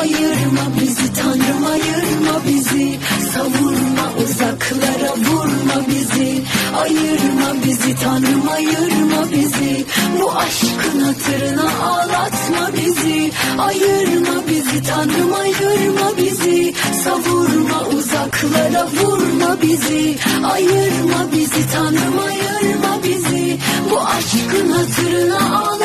Ayırma bizi Tanrım ayırma bizi. Savurma uzaklara vurma bizi. Ayırma bizi Tanrım ayırma bizi. Bu aşkın hatırına ağlatma bizi. Ayırma bizi Tanrım ayırma bizi. Savurma uzaklara vurma bizi. Ayırma bizi Tanrım ayırma bizi. Bu aşkın hatırına ağlatma